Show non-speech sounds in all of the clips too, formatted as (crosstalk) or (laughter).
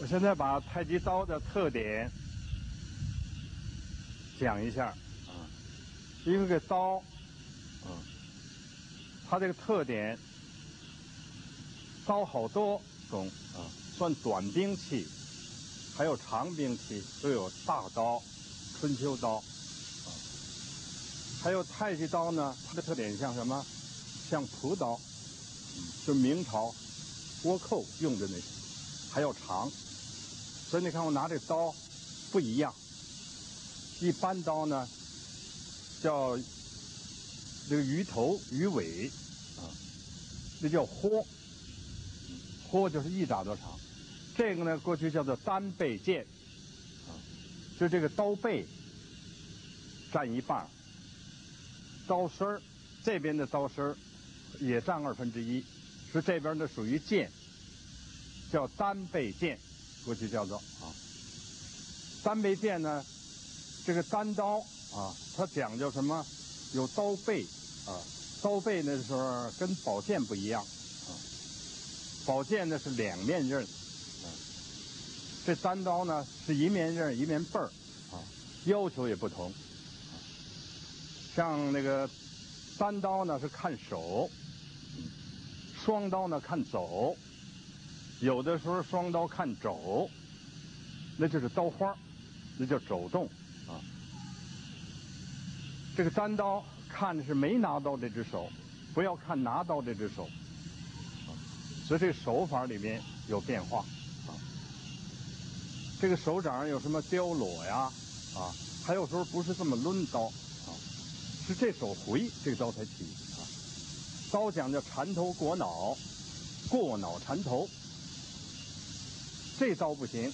我现在把太极刀的特点讲一下啊，因为这刀，啊，它这个特点，刀好多种啊，算短兵器，还有长兵器，都有大刀、春秋刀，啊，还有太极刀呢，它的特点像什么？像朴刀，就明朝倭寇用的那些，还要长。所以你看，我拿这刀不一样。一般刀呢，叫这个鱼头、鱼尾啊，那叫豁，豁就是一拃多长。这个呢，过去叫做单背剑啊，就这个刀背占一半，刀身儿这边的刀身儿也占二分之一，是这边呢属于剑，叫单背剑。过去叫做啊，单背剑呢，这个单刀啊，它讲究什么？有刀背啊，刀背那时候跟宝剑不一样啊，宝剑呢是两面刃啊，这单刀呢是一面刃一面背儿啊，要求也不同，像那个单刀呢是看手，双刀呢看走。有的时候双刀看肘，那就是刀花那叫肘动啊。这个单刀看的是没拿刀这只手，不要看拿刀这只手，所以这手法里面有变化啊。这个手掌有什么雕裸呀啊？还有时候不是这么抡刀啊，是这手回这个刀才起啊。刀讲究缠头裹脑，过脑缠头。这刀不行，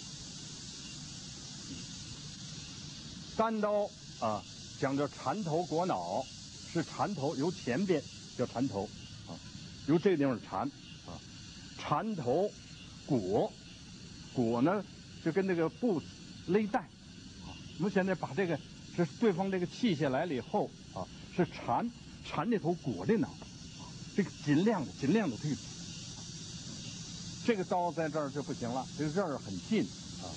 单刀啊，讲究缠头裹脑，是缠头由前边叫缠头啊，由这个地方缠啊，缠头裹裹呢，就跟那个布勒带啊。我们现在把这个是对方这个器械来了以后啊，是缠缠这头裹这脑，这个尽量的尽量的这个。这个刀在这儿就不行了，这个刃儿很近啊。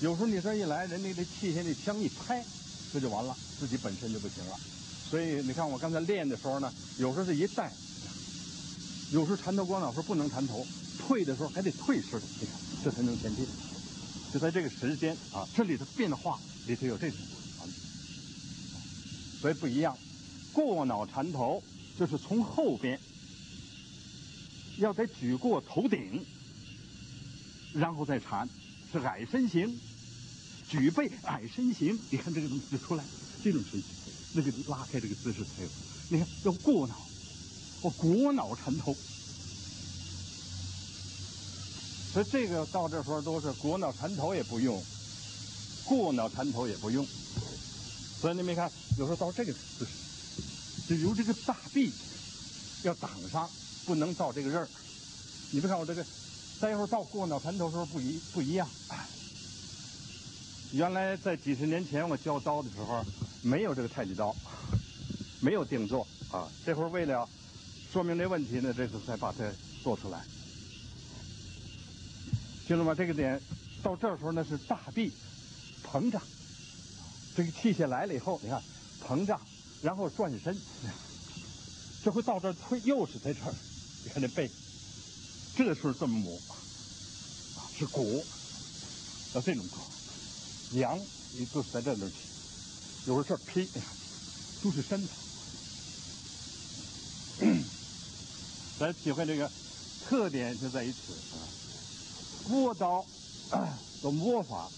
有时候你这一来，人家这器械那枪一拍，这就完了，自己本身就不行了。所以你看我刚才练的时候呢，有时候是一带，有时候缠头光脑时候不能缠头，退的时候还得退似的，你看这才能前进。就在这个时间啊，这里的变化里头有这种，所以不一样。过脑缠头就是从后边要得举过头顶。然后再缠，是矮身形，举背矮身形。你看这个东西出来，这种身形，那就拉开这个姿势才有。你看要过脑，我过脑缠头，所以这个到这时候都是过脑缠头也不用，过脑缠头也不用。所以你没看，有时候到这个姿势，就由这个大臂要挡上，不能到这个刃儿。你别看我这个。待会儿到过脑盆头时候不一不一样。原来在几十年前我教刀的时候，没有这个太极刀，没有定做啊。这会儿为了说明这问题呢，这次才把它做出来。听着吗？这个点到这时候呢是大臂膨胀，这个器械来了以后，你看膨胀，然后转身，这回到这推又是在这儿，你看这背。这时候这么磨，是鼓，要这种鼓，阳也都是在这那起，有时候这劈，都是身子，(clears throat) 来体会这个特点就在于此啊。摸刀 (clears throat) 的摸法，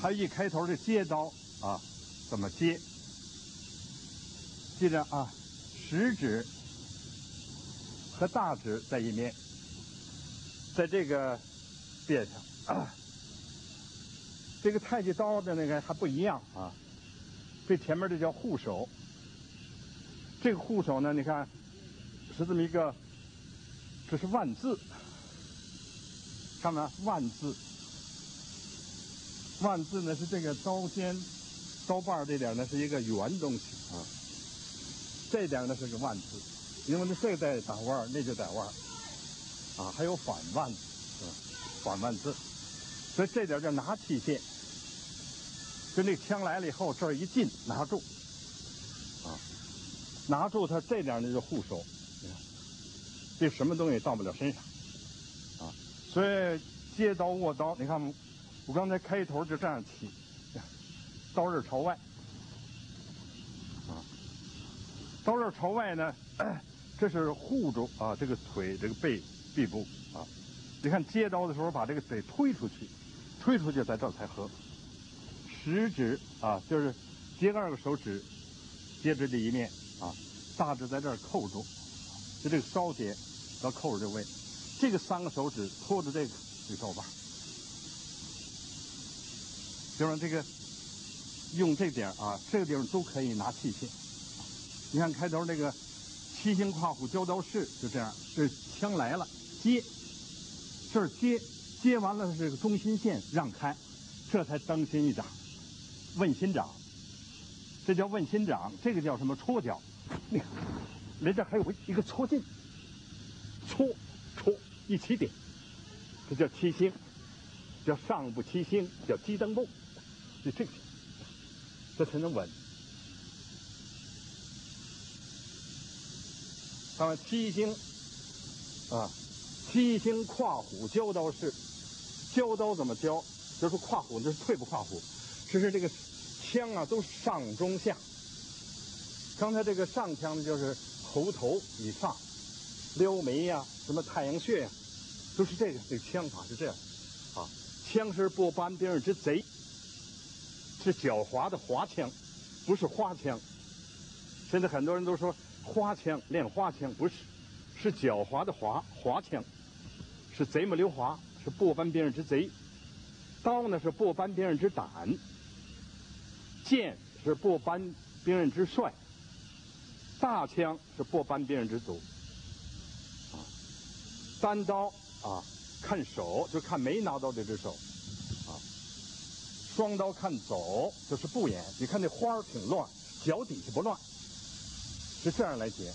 还有一开头的接刀啊，怎么接？记着啊，食指和大指在一面。在这个边上啊，这个太极刀的那个还不一样啊。这前面这叫护手，这个护手呢，你看是这么一个，这是万字，看没？万字，万字呢是这个刀尖、刀把这点呢是一个圆东西啊，这点呢是个万字，因为呢这个在打弯那就在弯啊，还有反万字，反万字，所以这点叫拿器械。就那枪来了以后，这儿一进，拿住，啊，拿住它这点呢就护手，这什么东西到不了身上，啊，所以接刀握刀，你看我刚才开头就这样起，刀刃朝外，啊，刀刃朝外呢，(coughs) 这是护住啊这个腿这个背。臂部啊，你看接刀的时候把这个得推出去，推出去在这才合。食指啊，就是接二个手指接着这一面啊，大指在这儿扣住，就这个梢节要扣着这位，这个三个手指托着这个这个刀把，就让这个用这点啊，这个地方都可以拿器械。你看开头那个七星跨虎交刀式就这样，这枪来了接，这儿接接完了这个中心线让开，这才当心一掌。问心掌，这叫问心掌，这个叫什么戳脚？你看，人这还有一个搓劲，搓搓一起点，这叫七星，叫上部七星，叫鸡蹬步，就这个，这才能稳。看七星啊，七星跨虎交刀式，交刀怎么交？就是跨虎，这是退步跨虎。其实这个枪啊，都上中下。刚才这个上枪呢，就是喉头以上，撩眉呀，什么太阳穴呀，都是这个这枪法是这样。啊，枪是不扳兵之贼，是狡猾的滑枪，不是花枪。现在很多人都说花枪练花枪，不是，是狡猾的滑滑枪，是贼么刘华，是不扳兵之贼。刀呢是不扳兵人之胆。剑是不扳兵刃之帅，大枪是不扳兵刃之祖。啊，单刀啊，看手就看没拿刀这只手，啊，双刀看走就是不眼。你看那花儿挺乱，脚底下不乱，是这样来解。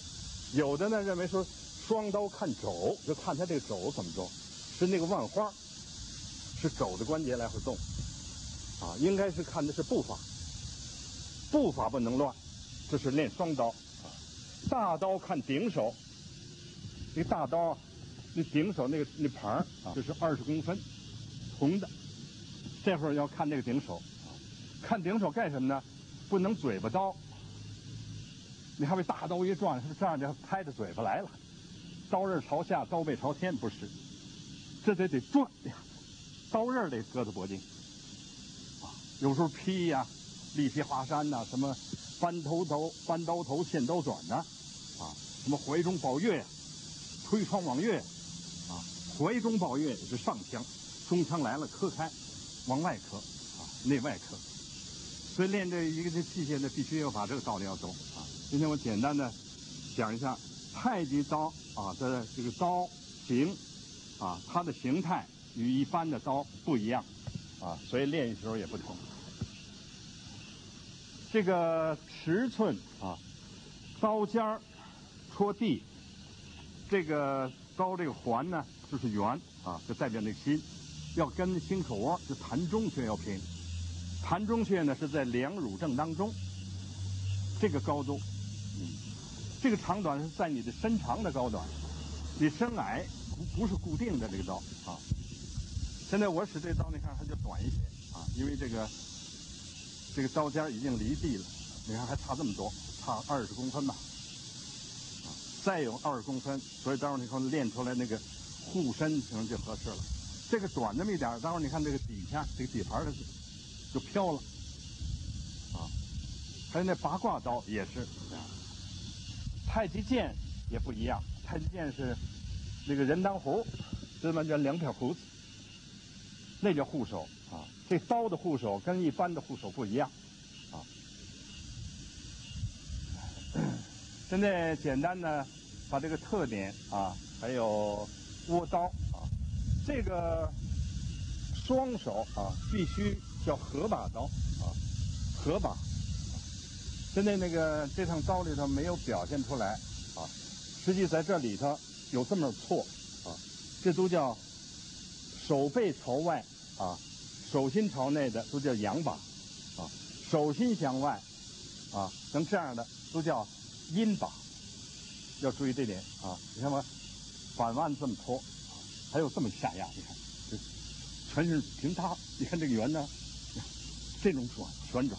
有的呢认为说双刀看肘，就看他这个肘怎么着，是那个万花，是肘的关节来回动，啊，应该是看的是步伐。步伐不能乱，这是练双刀。啊，大刀看顶手，那大刀，那顶手那个那盘儿啊，这是二十公分，铜的。这会儿要看那个顶手，看顶手干什么呢？不能嘴巴刀。你看这大刀一转，是不是这样就拍着嘴巴来了？刀刃朝下，刀背朝天，不是，这得得转呀，刀刃得搁在脖颈。啊，有时候劈呀。力劈华山呐，什么翻头头、翻刀头、现刀转呐，啊，什么怀中抱月，推窗望月，啊，怀中抱月是上枪，中枪来了磕开，往外磕，啊，内外磕，所以练这一个这器械呢，必须要把这个道理要懂啊。今天我简单的讲一下太极刀啊的这个刀形，啊，它的形态与一般的刀不一样，啊，所以练的时候也不同。这个尺寸啊，刀尖儿戳地，这个刀这个环呢就是圆啊，就代表那个心，要跟心口窝就膻中穴要平，膻中穴呢是在两乳正当中，这个高度，嗯，这个长短是在你的身长的高短，你身矮不不是固定的这个刀啊。现在我使这刀，你看它就短一些啊，因为这个。这个刀尖已经离地了，你看还差这么多，差二十公分吧，再有二十公分，所以待会儿你看练出来那个护身可能就合适了。这个短那么一点，待会儿你看这个底下这个底盘它就就飘了，啊，还有那八卦刀也是这样。太极剑也不一样，太极剑是那个人当胡，知道吗？叫两撇胡子，那叫护手。啊，这刀的护手跟一般的护手不一样，啊。(coughs) 现在简单的把这个特点啊，还有握刀啊，这个双手啊必须叫合把刀啊，合把。现在那个这趟刀里头没有表现出来啊，实际在这里头有这么错啊，这都叫手背朝外啊。手心朝内的都叫阳把，啊，手心向外，啊，像这样的都叫阴把，要注意这点啊。你看吧，反腕这么托，还有这么下压，你看，这全是平塌。你看这个圆呢，(laughs) 这种转旋转，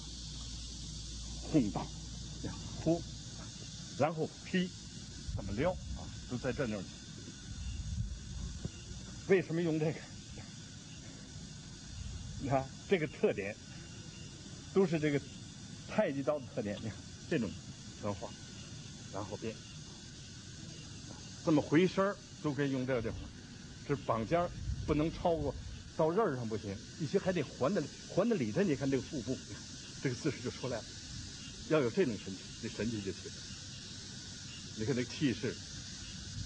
哄荡，这样托，然后劈，怎么撩啊，都在这那儿。为什么用这个？你看这个特点，都是这个太极刀的特点。你看这种分化，然后变，这么回身都可以用这个地方。这绑尖不能超过到刃上不行，必须还得环的环的里头。你看这个腹部，这个姿势就出来了。要有这种神气，这神气就起来了。你看这个气势，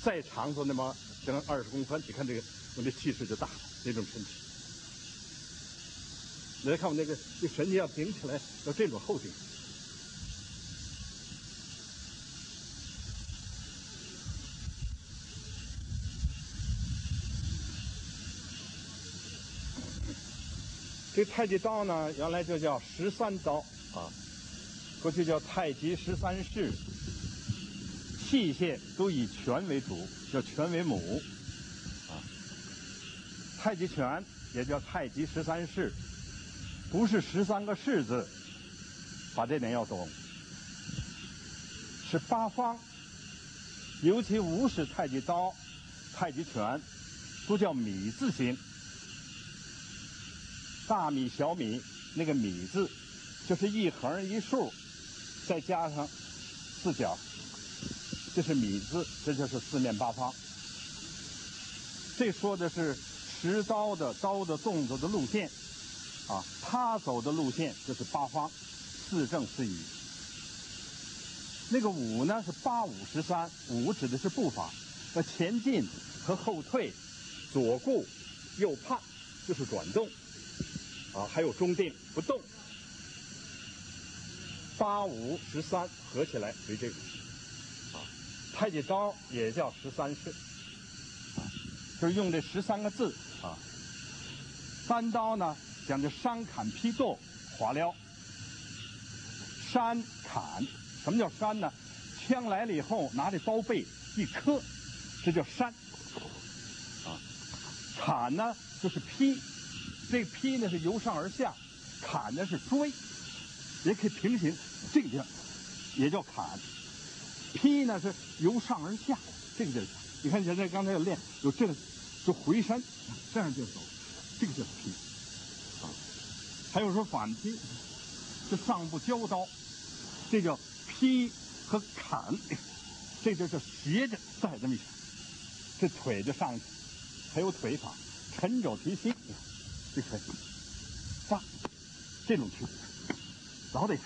再长说那么将二十公分，你看这个我这气势就大了，那种神气。你来看我那个，这神气要顶起来，要这种厚顶。这太极刀呢，原来就叫十三刀啊，过去叫太极十三式，器械都以拳为主，叫拳为母啊。太极拳也叫太极十三式。不是十三个式字，把这点要懂。是八方，尤其无式太极刀、太极拳，都叫米字形。大米、小米，那个米字，就是一横一竖，再加上四角，这是米字，这就是四面八方。这说的是持刀的刀的动作的路线。啊，他走的路线就是八方，四正四倚。那个五呢是八五十三，五指的是步伐，那前进和后退，左顾右盼就是转动，啊，还有中定不动。八五十三合起来为这个，啊，太极刀也叫十三式，啊，就是用这十三个字啊。三刀呢？讲究山砍劈剁划撩，山砍，什么叫山呢？枪来了以后，拿着刀背一磕，这叫山。啊，砍呢就是劈，这劈呢是由上而下，砍呢是追，也可以平行，这个叫也叫砍。劈呢是由上而下，这个叫你看现在刚才要练，有这个就回山，这样就走，这个叫劈。啊还有说反劈，这上部交刀，这叫劈和砍，这就是斜着再这么一下，这腿就上去，还有腿法，沉肘提膝，这可以，放，这种踢，老得，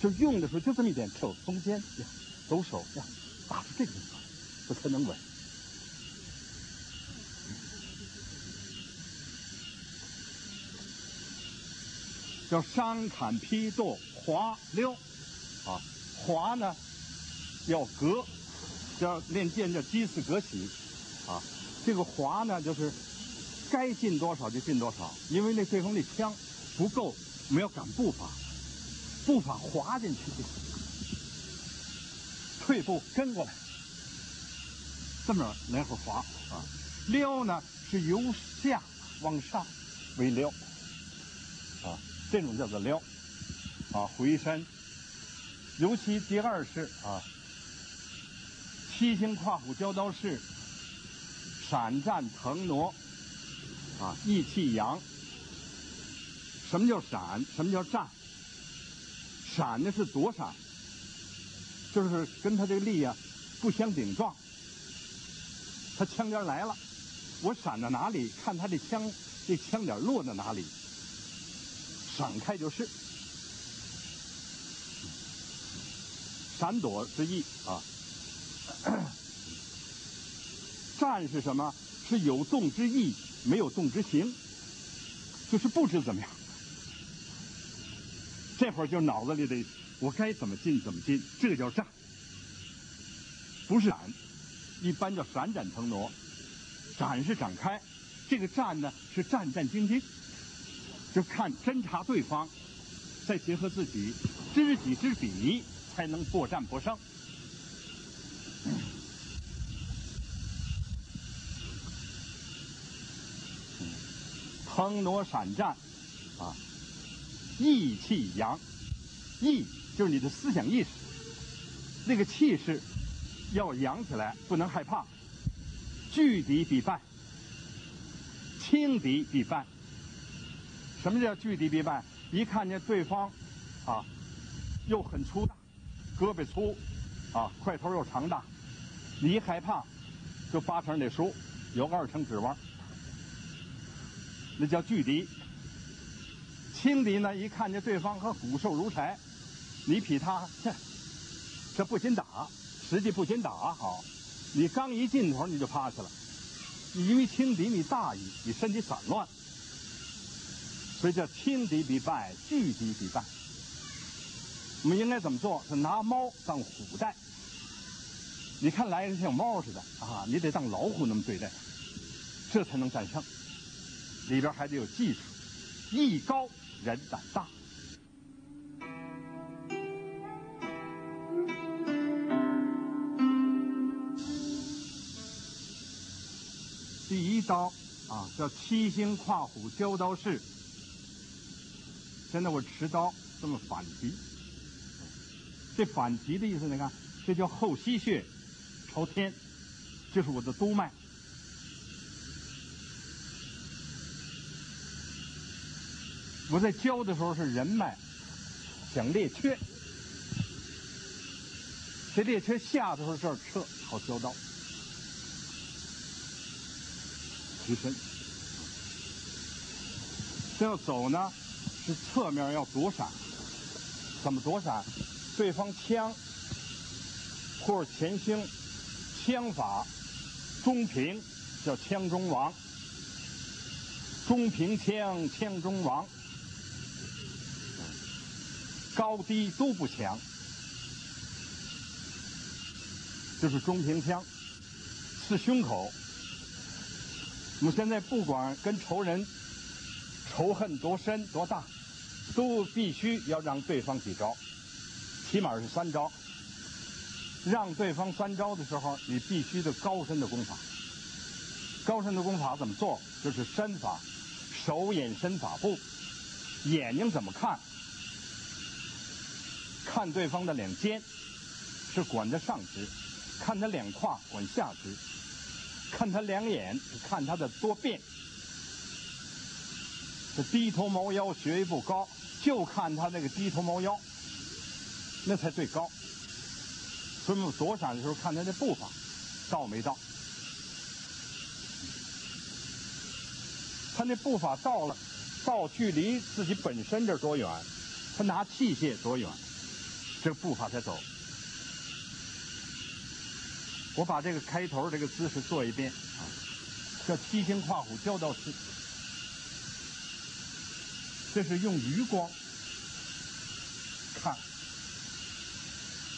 就用的时候就这么一点，手中间呀，抖手呀，打出这个地方，这才能稳。叫山砍劈剁滑撩，啊，滑呢要格，叫练剑叫击四格起，啊，这个滑呢就是该进多少就进多少，因为那对方那枪不够，我们要赶步伐，步伐滑进去，退步跟过来，这么来回滑啊，撩呢是由下往上为撩，啊。这种叫做撩，啊，回身，尤其第二式啊，七星跨虎交刀式，闪战腾挪，啊，意气扬。什么叫闪？什么叫战？闪呢是躲闪，就是跟他这个力啊不相顶撞。他枪尖来了，我闪到哪里，看他这枪这枪点落在哪里。闪开就是，闪躲之意啊。(coughs) 战是什么？是有动之意，没有动之形，就是不知怎么样。这会儿就脑子里得，我该怎么进怎么进，这叫战。不是闪，一般叫闪展腾挪。展是展开，这个战呢是战战兢兢，就看侦察对方，再结合自己知己知彼，才能作战不胜。腾挪闪战，啊，意气扬，意就是你的思想意识，那个气势要扬起来，不能害怕。拒敌必败，轻敌必败。什么叫拒敌必败？一看见对方，啊，又很粗大，胳膊粗，啊，块头又长大，你一害怕，就八成得输，有二成指望。那叫拒敌。轻敌呢，一看见对方和骨瘦如柴，你比他，这不禁打，实际不禁打好。你刚一进头，你就趴下了。因为轻敌，你大意，你身体散乱，所以叫轻敌必败，拒敌必败。我们应该怎么做？是拿猫当虎待。你看来人像猫似的啊，你得当老虎那么对待，这才能战胜。里边还得有技术，艺高人胆大。第一招啊，叫七星跨虎交刀式。现在我持刀这么反击，这反击的意思，你看，这叫后溪穴朝天，这是我的督脉。我在教的时候是人脉，讲列缺，这列缺下的时候这儿撤，好交刀。提身，这要走呢，是侧面要躲闪。怎么躲闪？对方枪或者前星，枪法中平，叫枪中王。中平枪，枪中王，高低都不强，就是中平枪，刺胸口。我们现在不管跟仇人仇恨多深多大，都必须要让对方几招，起码是三招。让对方三招的时候，你必须得高深的功法。高深的功法怎么做？就是身法，手眼身法步。眼睛怎么看？看对方的两肩，是管着上肢；看他两胯，管下肢。看他两眼，看他的多变。这低头猫腰学一步高，就看他那个低头猫腰，那才最高。所以我们躲闪的时候，看他那步伐到没到。他那步伐到了，到距离自己本身这多远，他拿器械多远，这步伐才走。我把这个开头这个姿势做一遍啊，叫七星跨虎交刀式。这是用余光看，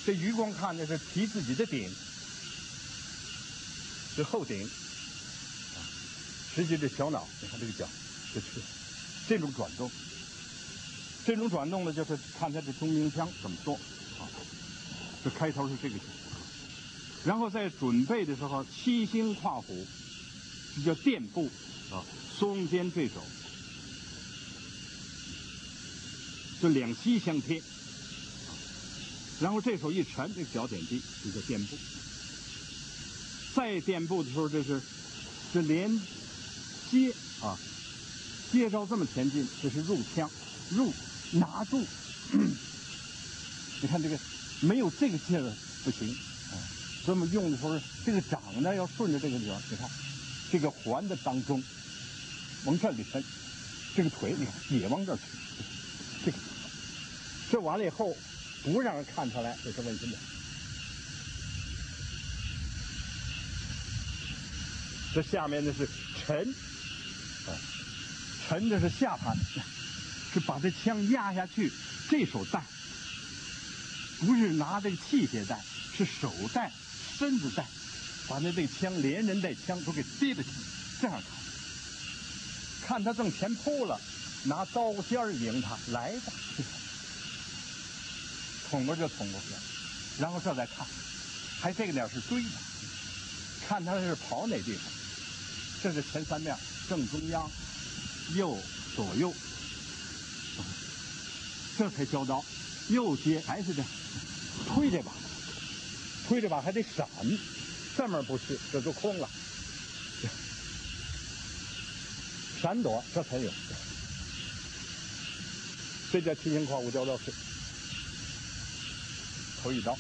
这余光看的是提自己的顶，是后顶，实际这小脑，你看这个脚，这是这种转动，这种转动呢，就是看他的中鸣枪怎么做啊。这开头是这个。然后在准备的时候，七星跨虎，这叫垫步啊，双肩对手，就两膝相贴。然后这手一沉，这脚点地，这叫垫步。再垫步的时候，这是这连接啊，接着这么前进，这是入枪，入拿住。你看这个没有这个劲儿不行啊。这么用的时候，这个掌呢要顺着这个地方，你看，这个环的当中，往这里伸，这个腿你看也往这儿去，这个，这完了以后，不让人看出来这是问题的。这下面的是沉，沉的是下盘，是把这枪压下去，这手带，不是拿这个器械带，是手带。身子带，把那这枪连人带枪都给提了起来，这样看，看他正前扑了，拿刀尖儿迎他来吧，捅过就捅过去，然后这再看，还这个点是追的，看他是跑哪地方，这是前三面，正中央、右左右，这才交刀，右接还是这，推这把，推这把还得闪，这面不是，这就空了。闪躲，这才有。这叫七星跨物交刀式，头一刀。